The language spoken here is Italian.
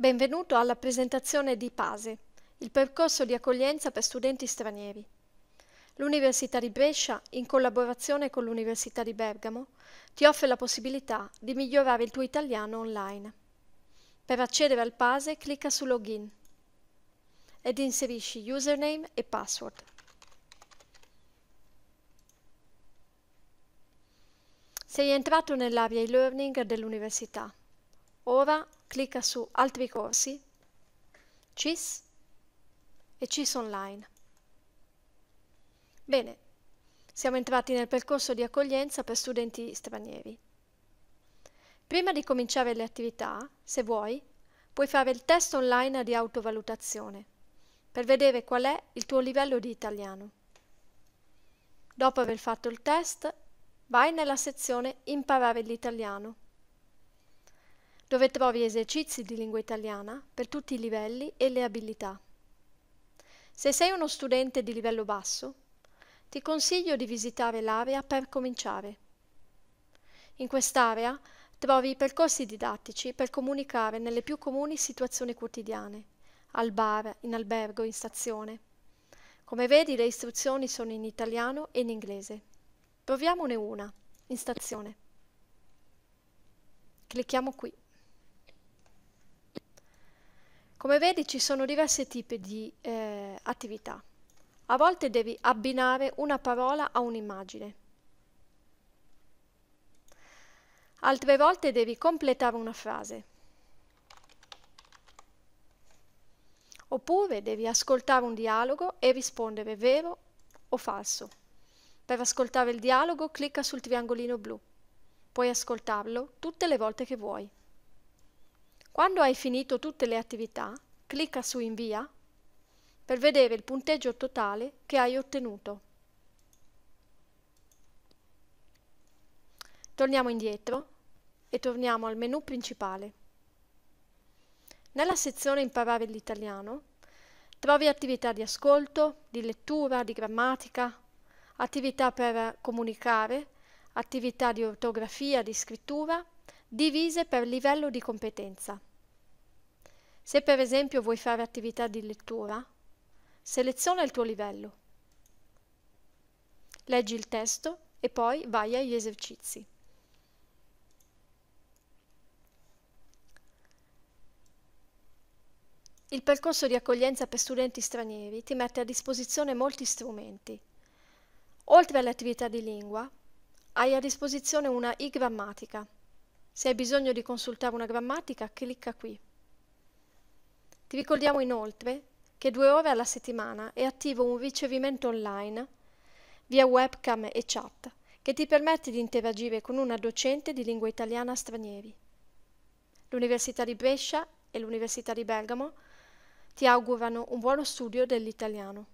Benvenuto alla presentazione di PASE, il percorso di accoglienza per studenti stranieri. L'Università di Brescia, in collaborazione con l'Università di Bergamo, ti offre la possibilità di migliorare il tuo italiano online. Per accedere al PASE clicca su Login ed inserisci username e password. Sei entrato nell'area e-learning dell'università. Ora clicca su Altri corsi, CIS e CIS Online. Bene, siamo entrati nel percorso di accoglienza per studenti stranieri. Prima di cominciare le attività, se vuoi, puoi fare il test online di autovalutazione per vedere qual è il tuo livello di italiano. Dopo aver fatto il test, vai nella sezione Imparare l'italiano dove trovi esercizi di lingua italiana per tutti i livelli e le abilità. Se sei uno studente di livello basso, ti consiglio di visitare l'area per cominciare. In quest'area trovi i percorsi didattici per comunicare nelle più comuni situazioni quotidiane, al bar, in albergo, in stazione. Come vedi le istruzioni sono in italiano e in inglese. Proviamone una, in stazione. Clicchiamo qui. Come vedi ci sono diversi tipi di eh, attività. A volte devi abbinare una parola a un'immagine. Altre volte devi completare una frase. Oppure devi ascoltare un dialogo e rispondere vero o falso. Per ascoltare il dialogo clicca sul triangolino blu. Puoi ascoltarlo tutte le volte che vuoi. Quando hai finito tutte le attività, clicca su Invia per vedere il punteggio totale che hai ottenuto. Torniamo indietro e torniamo al menu principale. Nella sezione Imparare l'italiano trovi attività di ascolto, di lettura, di grammatica, attività per comunicare, attività di ortografia, di scrittura, divise per livello di competenza. Se per esempio vuoi fare attività di lettura, seleziona il tuo livello. Leggi il testo e poi vai agli esercizi. Il percorso di accoglienza per studenti stranieri ti mette a disposizione molti strumenti. Oltre alle attività di lingua, hai a disposizione una i-grammatica. Se hai bisogno di consultare una grammatica, clicca qui. Ti ricordiamo inoltre che due ore alla settimana è attivo un ricevimento online via webcam e chat che ti permette di interagire con una docente di lingua italiana a stranieri. L'Università di Brescia e l'Università di Bergamo ti augurano un buono studio dell'italiano.